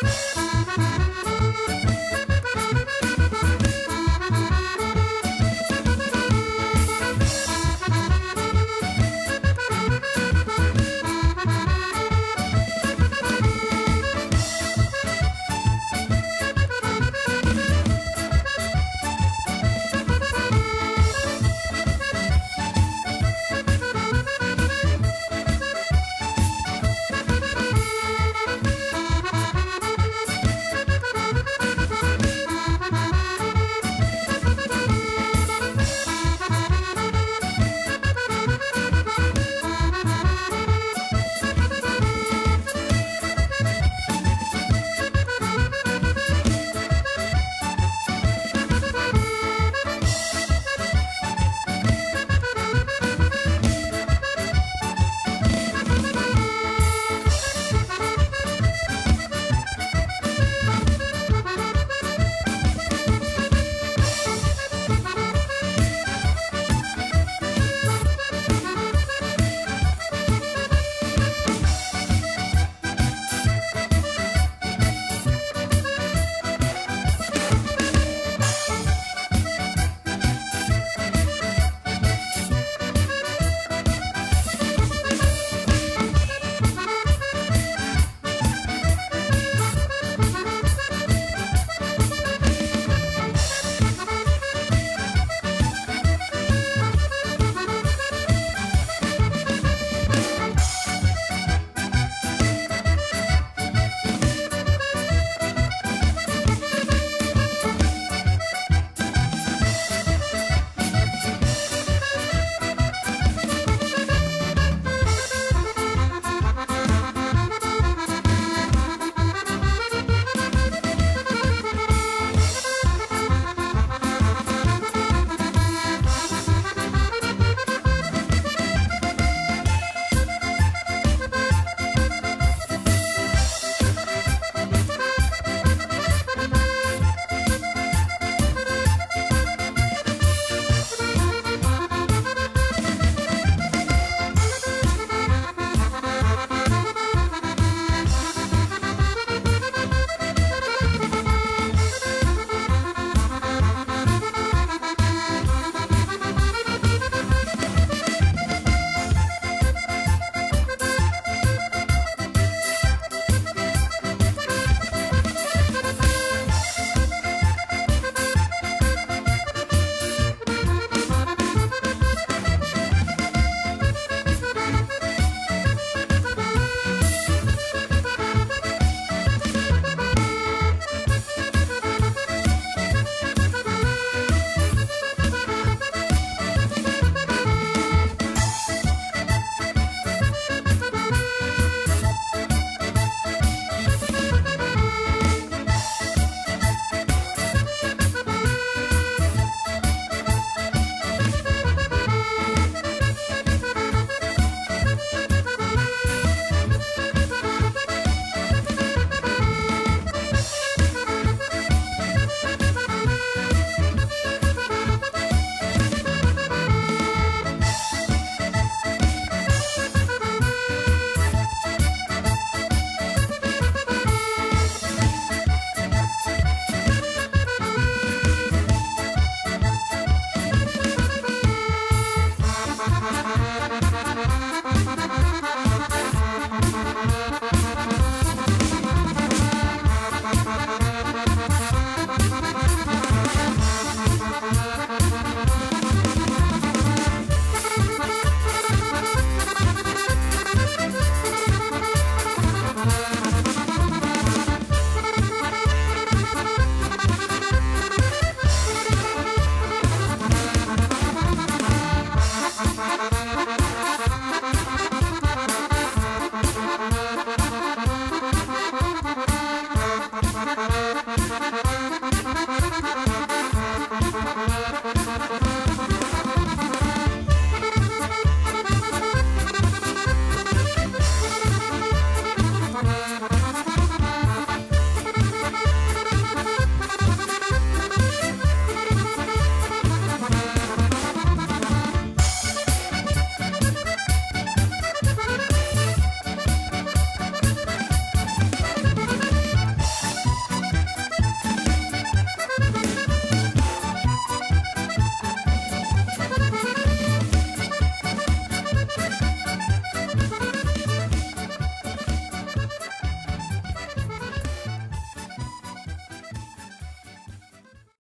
Bye.